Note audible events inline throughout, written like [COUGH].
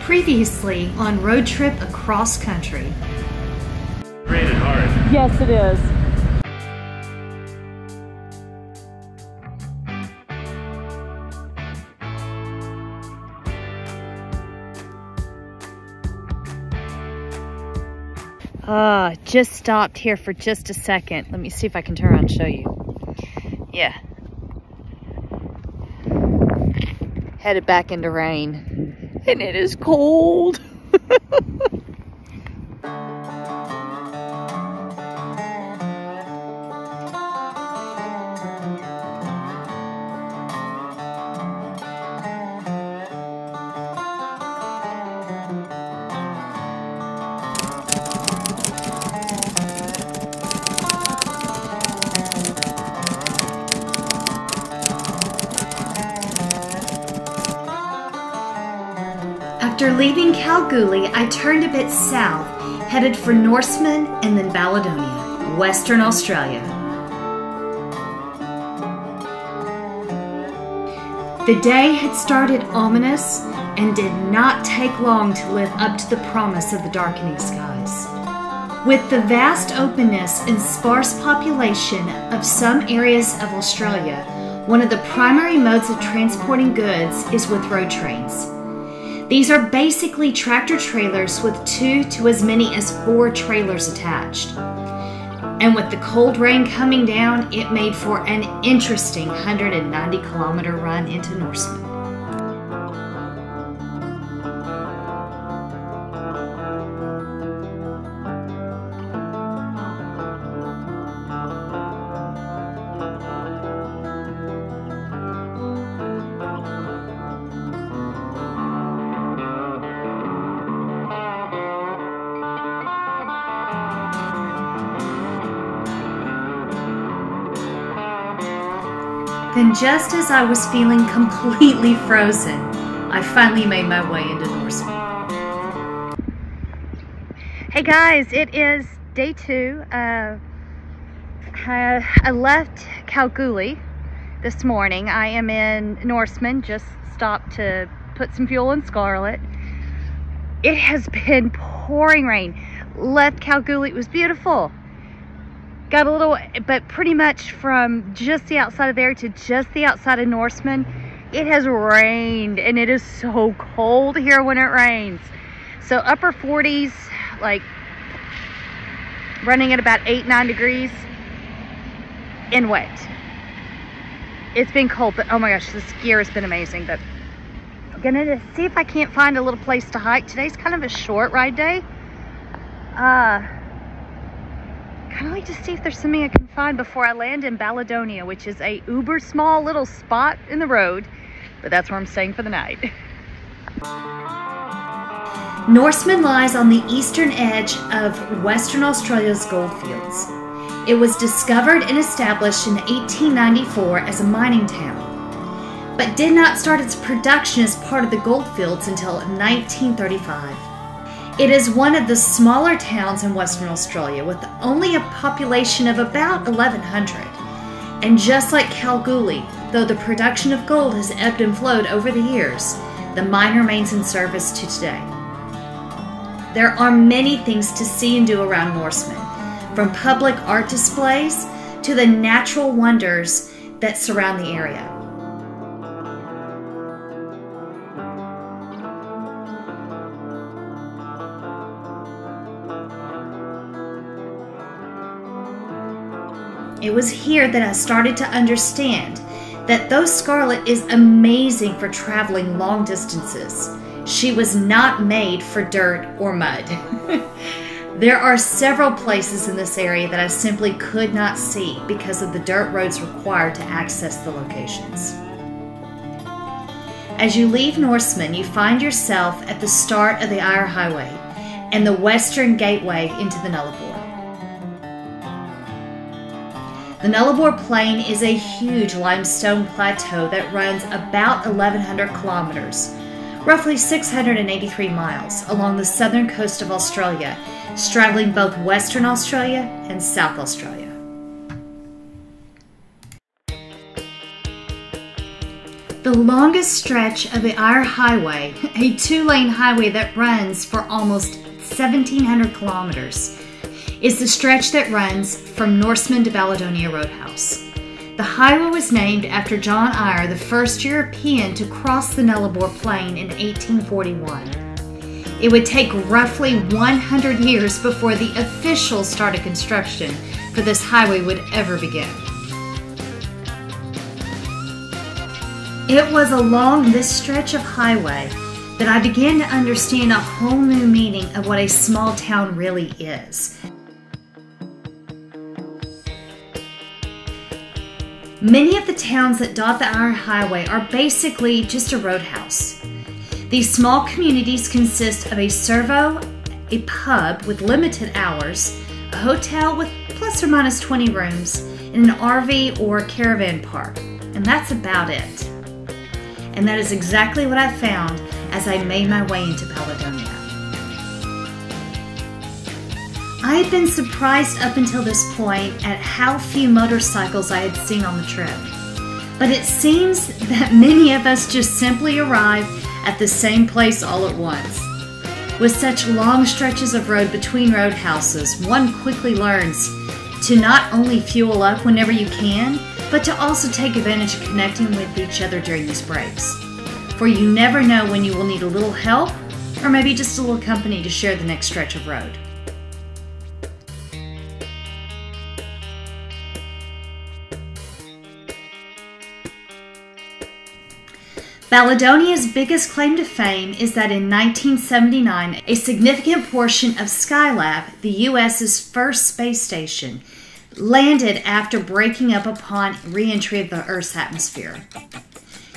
Previously on Road Trip Across Country. Rated hard. Yes, it is. Uh, just stopped here for just a second. Let me see if I can turn around and show you. Yeah. Headed back into rain. And it is cold. [LAUGHS] After leaving Kalgoorlie, I turned a bit south, headed for Norseman and then Balladonia, Western Australia. The day had started ominous and did not take long to live up to the promise of the darkening skies. With the vast openness and sparse population of some areas of Australia, one of the primary modes of transporting goods is with road trains. These are basically tractor trailers with two to as many as four trailers attached. And with the cold rain coming down, it made for an interesting 190 kilometer run into Norseman. Then, just as I was feeling completely frozen, I finally made my way into Norseman. Hey guys, it is day two. Uh, I, I left Kalgoorlie this morning. I am in Norseman, just stopped to put some fuel in Scarlet. It has been pouring rain. Left Kalgoorlie, it was beautiful. Got a little, but pretty much from just the outside of there to just the outside of Norseman, it has rained and it is so cold here when it rains. So upper 40s, like running at about 8, 9 degrees and wet. It's been cold, but oh my gosh, the skier has been amazing. But I'm gonna see if I can't find a little place to hike. Today's kind of a short ride day. Uh, kind of like to see if there's something I can find before I land in Balladonia, which is a uber small little spot in the road, but that's where I'm staying for the night. [LAUGHS] Norseman lies on the eastern edge of Western Australia's goldfields. It was discovered and established in 1894 as a mining town, but did not start its production as part of the goldfields until 1935. It is one of the smaller towns in Western Australia with only a population of about 1,100. And just like Kalgoorlie, though the production of gold has ebbed and flowed over the years, the mine remains in service to today. There are many things to see and do around Norseman, from public art displays to the natural wonders that surround the area. It was here that I started to understand that though Scarlett is amazing for traveling long distances, she was not made for dirt or mud. [LAUGHS] there are several places in this area that I simply could not see because of the dirt roads required to access the locations. As you leave Norseman, you find yourself at the start of the Eyre Highway and the western gateway into the Nullarbor. The Nullarbor Plain is a huge limestone plateau that runs about 1,100 kilometers, roughly 683 miles, along the southern coast of Australia, straddling both Western Australia and South Australia. The longest stretch of the Eyre Highway, a two lane highway that runs for almost 1,700 kilometers, is the stretch that runs from Norseman to Balladonia Roadhouse. The highway was named after John Eyre, the first European to cross the Nullarbor Plain in 1841. It would take roughly 100 years before the official start of construction for this highway would ever begin. It was along this stretch of highway that I began to understand a whole new meaning of what a small town really is. Many of the towns that dot the Eyre Highway are basically just a roadhouse. These small communities consist of a servo, a pub with limited hours, a hotel with plus or minus 20 rooms, and an RV or caravan park. And that's about it and that is exactly what I found as I made my way into Balladonia. I had been surprised up until this point at how few motorcycles I had seen on the trip. But it seems that many of us just simply arrive at the same place all at once. With such long stretches of road between roadhouses, one quickly learns to not only fuel up whenever you can, but to also take advantage of connecting with each other during these breaks. For you never know when you will need a little help or maybe just a little company to share the next stretch of road. Balladonia's biggest claim to fame is that in 1979, a significant portion of Skylab, the US's first space station, landed after breaking up upon reentry of the Earth's atmosphere.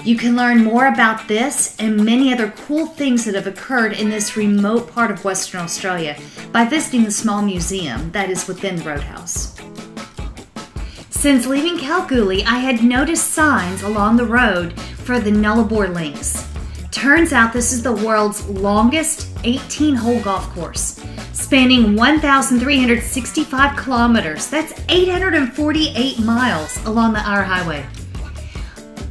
You can learn more about this and many other cool things that have occurred in this remote part of Western Australia by visiting the small museum that is within the Roadhouse. Since leaving Kalgoorlie, I had noticed signs along the road for the Nullarbor Links. Turns out this is the world's longest 18 hole golf course spanning 1,365 kilometers. That's 848 miles along the Eyre Highway.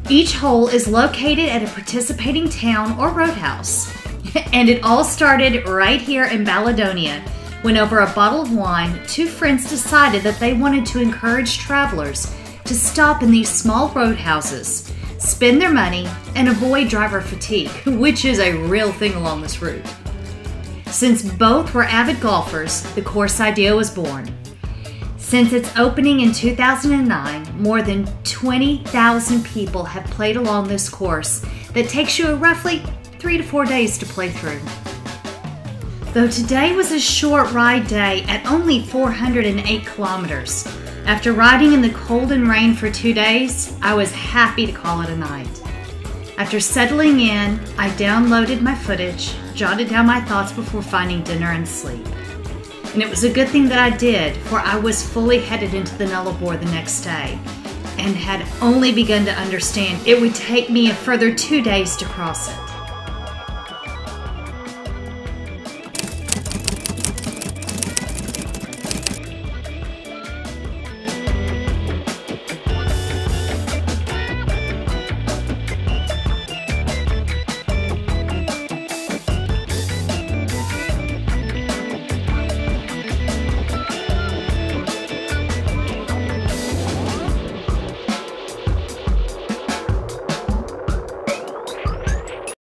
Each hole is located at a participating town or roadhouse. [LAUGHS] and it all started right here in Balladonia when, over a bottle of wine, two friends decided that they wanted to encourage travelers to stop in these small roadhouses, spend their money, and avoid driver fatigue, [LAUGHS] which is a real thing along this route. Since both were avid golfers, the course idea was born. Since its opening in 2009, more than 20,000 people have played along this course that takes you roughly three to four days to play through. Though today was a short ride day at only 408 kilometers, after riding in the cold and rain for two days, I was happy to call it a night. After settling in, I downloaded my footage, jotted down my thoughts before finding dinner and sleep. And it was a good thing that I did, for I was fully headed into the Nullarbor the next day and had only begun to understand it would take me a further two days to cross it.